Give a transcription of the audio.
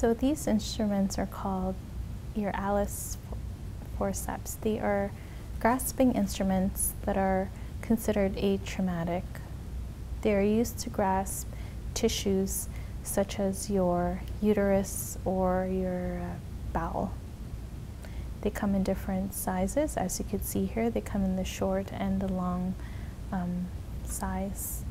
So these instruments are called your Allis forceps. They are grasping instruments that are considered atraumatic. They are used to grasp tissues such as your uterus or your uh, bowel. They come in different sizes, as you can see here. They come in the short and the long um, size.